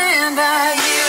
stand by you.